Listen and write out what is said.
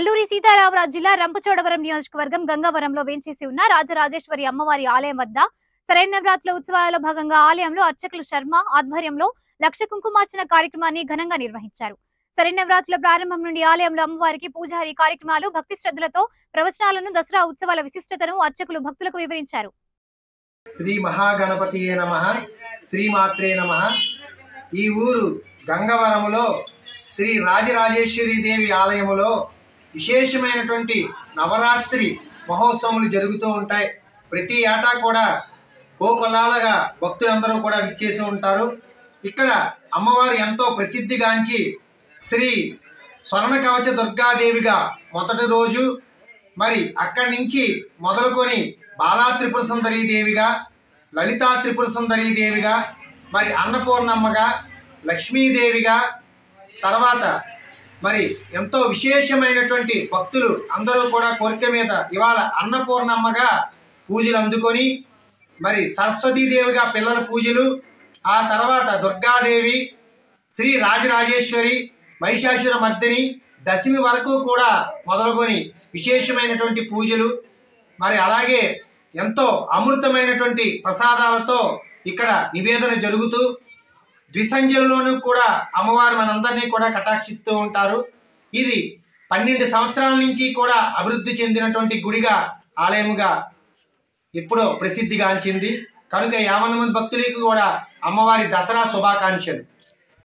అల్లూరి సీతారామరాజు జిల్లా రంపచోడవరం నియోజకవర్గం గంగవరంలో వేంచేసి ఉన్న రాజరాజేశ్వరి అమ్మవారి ఆలయం వద్ద సరైన నవరాత్రుల ఉత్సవాలలో భాగంగా ఆలయంలో అర్చకులు శర్మ ఆధ్వర్యంలో లక్ష కుంకుమార్చన కార్యక్రమాన్ని ఘనంగా నిర్వహించారు. సరైన నవరాత్రుల ప్రారంభం నుండి ఆలయంలో అమ్మవారికి పూజారి కార్యక్రమాలు భక్తి శ్రద్ధలతో ప్రవచనాలను దసరా ఉత్సవాల విశిష్టతను అర్చకులు భక్తులకు వివరించారు. శ్రీ మహాగణపతి నమ శ్రీమాత్రే నమ. ఈ ఊరు గంగవరములో శ్రీ రాజరాజేశ్వరి దేవి ఆలయములో విశేషమైనటువంటి నవరాత్రి మహోత్సవములు జరుగుతూ ఉంటాయి. ప్రతి ఏటా కూడా కోకొల్లాలుగా భక్తులందరూ కూడా విచ్చేసి ఉంటారు. ఇక్కడ అమ్మవారు ఎంతో ప్రసిద్ధిగాంచి శ్రీ స్వర్ణ కవచ దుర్గాదేవిగా మొదటి రోజు మరి అక్కడి నుంచి మొదలుకొని బాలా త్రిపుర సుందరీ దేవిగా లలితా త్రిపుర సుందరీ దేవిగా మరి అన్నపూర్ణమ్మగా లక్ష్మీదేవిగా తర్వాత మరి ఎంతో విశేషమైనటువంటి భక్తులు అందరూ కూడా కోరిక మీద ఇవాళ అన్నపూర్ణమ్మగా పూజలు అందుకొని మరి సరస్వతీదేవిగా పిల్లల పూజలు ఆ తర్వాత దుర్గాదేవి శ్రీ రాజరాజేశ్వరి మహిషాసుర మర్దిని దశమి వరకు కూడా మొదలుకొని విశేషమైనటువంటి పూజలు మరి అలాగే ఎంతో అమృతమైనటువంటి ప్రసాదాలతో ఇక్కడ నివేదన జరుగుతూ ద్విసంధ్యలోనూ కూడా అమ్మవారు మనందరినీ కూడా కటాక్షిస్తూ ఉంటారు. ఇది పన్నెండు సంవత్సరాల నుంచి కూడా అభివృద్ధి చెందినటువంటి గుడిగా ఆలయముగా ఇప్పుడు ప్రసిద్ధిగాంచింది. కనుక యావన మంది భక్తులకు కూడా అమ్మవారి దసరా శుభాకాంక్షలు.